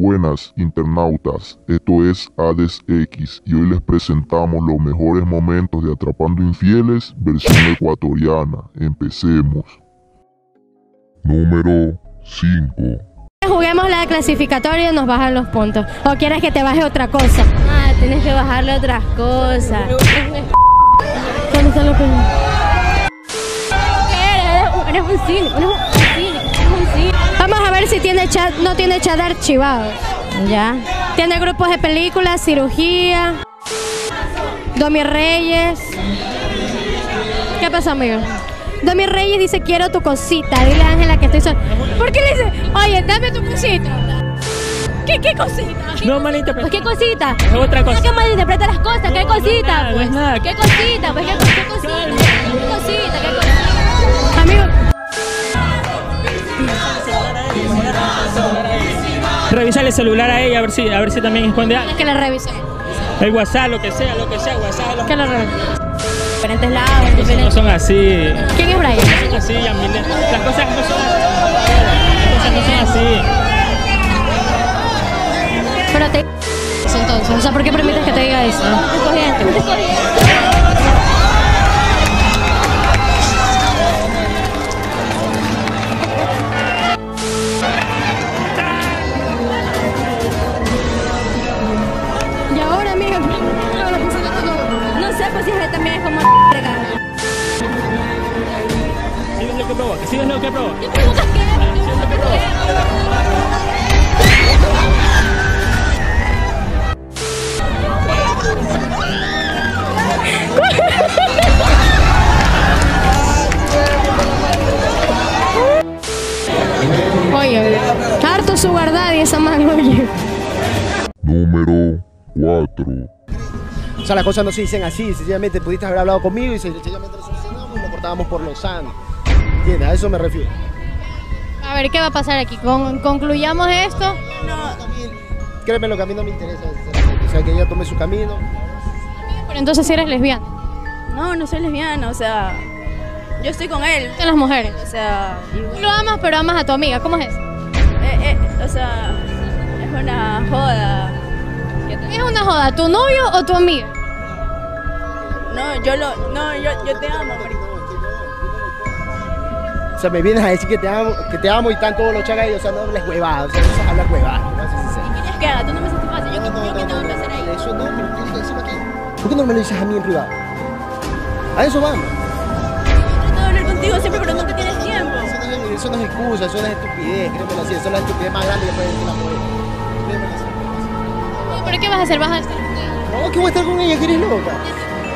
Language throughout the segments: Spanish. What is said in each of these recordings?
Buenas internautas, esto es Hades X y hoy les presentamos los mejores momentos de Atrapando Infieles versión ecuatoriana. Empecemos. Número 5. Juguemos la clasificatoria y nos bajan los puntos. ¿O quieres que te baje otra cosa? Ah, tienes que bajarle otras cosas. ¿Dónde están los puntos? Eres, eres eres un cínico, eres un cínico. Vamos a ver si tiene chat, no tiene chat archivado. Ya. Tiene grupos de películas, cirugía. Domi Reyes. ¿Qué pasó, amigo? Domi Reyes dice, quiero tu cosita. Dile a Ángela que estoy sola. ¿Por qué le dice, oye, dame tu cosita? ¿Qué, qué cosita? No malinterpreta. Pues qué cosita. Es otra cosa. Que malinterpreta las cosas, qué No, no es cosita, no pues. es nada. ¿Qué cosita? Pues qué, qué cosita. Revisale el celular a ella a ver si, a ver si también esconde algo. que la revise. El WhatsApp, lo que sea, lo que sea, WhatsApp. Los... Que la revise. Diferentes lados, cosas no diferentes. son así. ¿Quién es Brian? No son así, Yamile. Las cosas no son Las cosas no son así. Pero te. Entonces, o sea, ¿por qué permites que te diga eso? Y lo que ves lo que? Oye, harto su guardada y esa mano, oye. Número 4. O sea, las cosas no se dicen así, sencillamente pudiste haber hablado conmigo y sencillamente lo solucionamos y lo cortábamos por lo sano. ¿Entiendes? A eso me refiero. A ver, ¿qué va a pasar aquí? Con- concluyamos esto. También, créeme lo que a mí no me interesa. O sea, que ella tome su camino. Pero entonces si eres lesbiana. No, no soy lesbiana, o sea, yo estoy con él. De las mujeres. O sea, Tú lo amas, pero amas a tu amiga. ¿Cómo es eso? eh, eh, o sea, es una joda. ¿Es una joda? ¿Tu novio o tu amiga? No, yo lo, no, yo, yo te amo, marico. O sea, me vienes a decir que te amo, que te amo y están todos los chagas y, o sea, no hables huevadas, o sea, eso es hablar huevadas, no sé si se- ¿Quieres que haga? Tú no me satisfaces, yo, No, no, yo que no, tengo no, que hacer ahí. Eso no, pero tienes que decirlo aquí. ¿Por qué no me lo dices a mí en privado? A eso vamos. Yo trato de hablar contigo siempre, pero nunca tienes tiempo. Eso no, es, eso no es excusa, eso no es estupidez, créemelo así, eso es la estupidez más grande que puede decir la mujer. Así. ¿Pero qué vas a hacer? ¿Vas a estar con ella? No, que voy a estar con ella, que eres loca.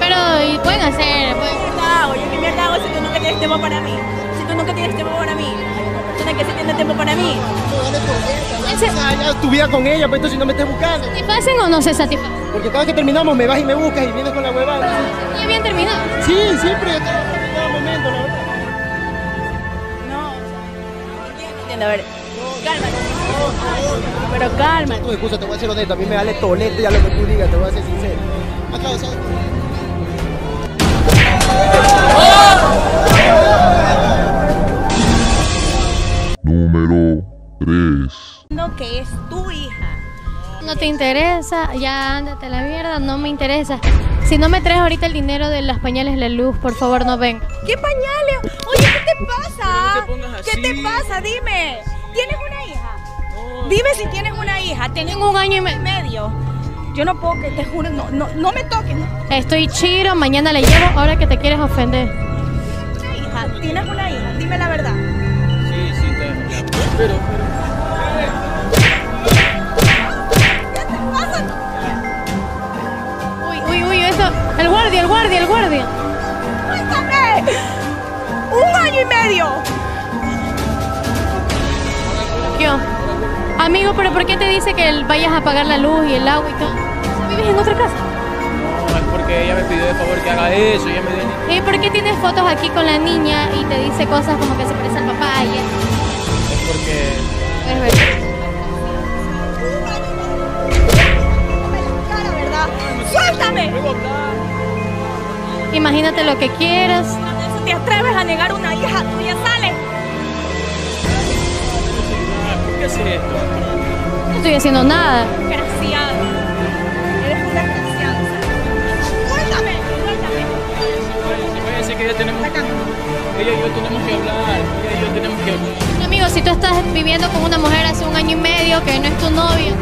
Pero y pueden hacer. ¿Qué pueden- mierda hago? ¿Yo qué mierda hago si tú nunca tienes tiempo para mí? Tú nunca tienes tiempo para mí. Persona que sí tiene tiempo para mí. ¿Se Ya, tu vida con ella, pues entonces no me estés buscando. satisfacen o no se satisfacen? Porque cada vez que terminamos me vas y me buscas y vienes con la huevada. Ya bien terminado. Sí, siempre, en todo momento, la verdad. No, o sea, entiendo, entiendo, a ver. Cálmate. Pero cálmate. Tu excusa, te voy a ser honesto, a mí me vale tolete ya lo que tú digas, te voy a ser sincero. Acá. Número que es tu hija. No te interesa, ya ándate a la mierda, no me interesa. Si no me traes ahorita el dinero de las pañales La Luz, por favor no ven. ¿Qué pañales? Oye, ¿qué te pasa? No te pongas ¿Qué te pasa? Dime. ¿Tienes una hija? Dime si tienes una hija. Tienes Tengo un año y medio. medio. Yo no puedo que te juro, no, no, no me toques. ¿no? Estoy chiro, mañana le llevo, ahora que te quieres ofender. Una hija, tienes una hija. Dime la verdad. Sí, sí, te Pero, pero. El guardia, el guardia, el guardia. ¡Cuéntame! ¡Un año y medio! ¿Qué? Amigo, pero ¿por qué te dice que vayas a apagar la luz y el agua y todo? ¿Vives en otra casa? No, es porque ella me pidió de favor que haga eso. Ella me dijo. ¿Y por qué tienes fotos aquí con la niña y te dice cosas como que se parece al papá y eso? Es porque. Es ¿verdad? ¡Suéltame! Imagínate lo que quieras. Si te atreves a negar una hija tuya, sale. ¿Por qué hacer esto? estoy haciendo nada. Desgraciado. Eres un desgraciado. Váyase que ya tenemos. Ella y yo tenemos que hablar. Ella y yo tenemos que hablar. Amigo, si tú estás viviendo con una mujer hace un año y medio que no es tu novia,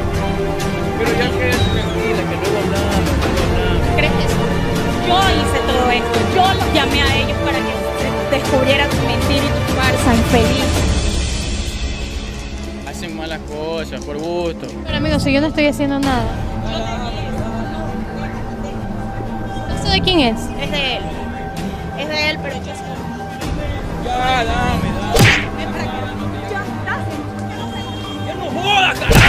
Pero ya que descubrieran tu mentira y tu farsa infeliz. Hacen malas cosas, por gusto. pero amigo, si yo no estoy haciendo nada. ¿Eso de quién es? Es de él. Es de él, pero yo soy. Ya, dame, dame. Ven para acá. Ya, dame. ¡Ya no jodas, carajo!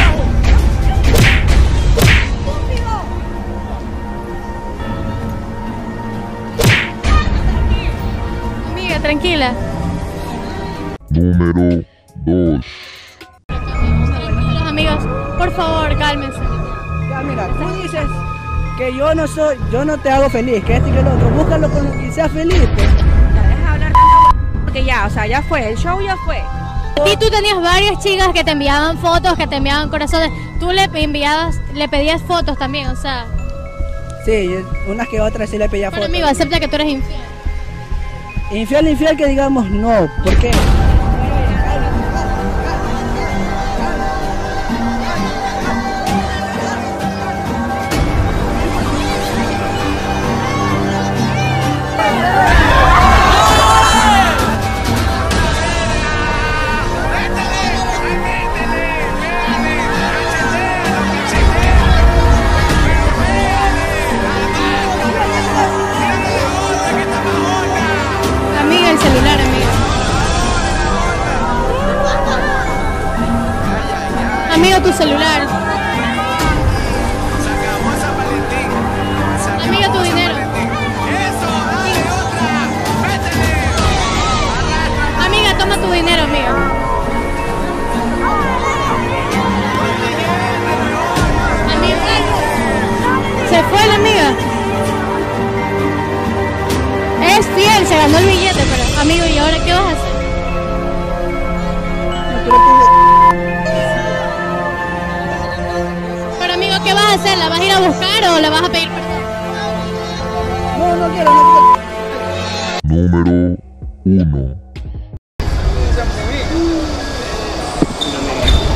Tranquila. Número 2. Los amigos, por favor, cálmense. Ya, mira, tú dices que yo no soy, yo no te hago feliz, que esto y que lo otro. Búscalo con lo que sea feliz. pues. Ya deja de hablar tanto porque ya, o sea, ya fue. El show ya fue. Y tú tenías varias chicas que te enviaban fotos, que te enviaban corazones. Tú le enviabas, le pedías fotos también, o sea. Sí, unas que otras sí le pedía Pero fotos. amigo, acepta que tú eres infiel. Infiel, infiel que digamos no. ¿Por qué? Amigo, tu celular. Amiga, tu dinero. Amiga, toma tu dinero. Amiga. Se fue la amiga. Es fiel, se ganó el billete, pero amigo, ¿y ahora qué vas a hacer? Hacer? ¿La vas a ir a buscar o la vas a pedir perdón? No, no quiero, no quiero. Número 1.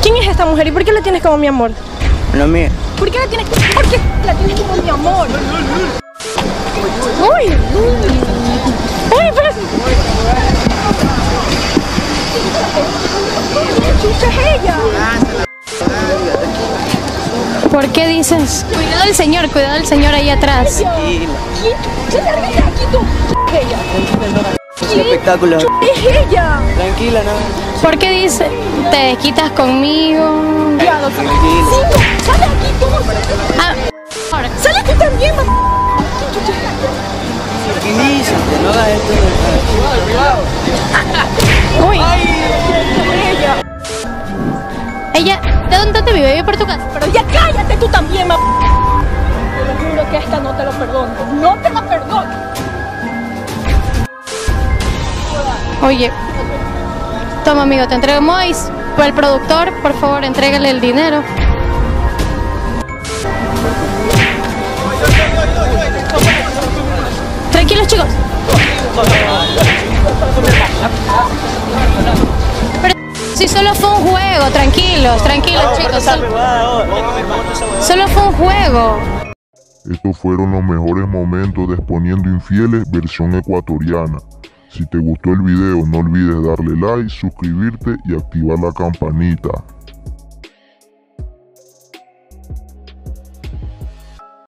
¿Quién es esta mujer y por qué la tienes como mi amor? No, mía. ¿Por qué la tienes, por qué la tienes como mi amor? ¡Uy! ¡Uy, pero... ¡Chucha es ella! ¿Por qué dices? Cuidado del señor, cuidado del señor ahí atrás. ¡Ella! Es un espectáculo. ¡Es ella! Tranquila, no. ¿Por qué dice? Te desquitas conmigo. Tranquila. ¡Cinco! ¡Sale aquí tú! Ah, ahora. ¡Sale tú también! Tranquilízate, no hagas esto. Uy. Ella, ¿de dónde te vive? ¿Vive por tu casa? Pero ya cállate tú también, mamá. Te lo juro que esta no te lo perdono. No te la perdono. Oye, toma amigo, te entrego Mois. El productor, por favor, entrégale el dinero. Tranquilos chicos. Si solo fue un juego, tranquilos, tranquilos chicos. Solo, solo fue un juego. Estos fueron los mejores momentos de Exponiendo Infieles versión ecuatoriana. Si te gustó el video no olvides darle like, suscribirte y activar la campanita.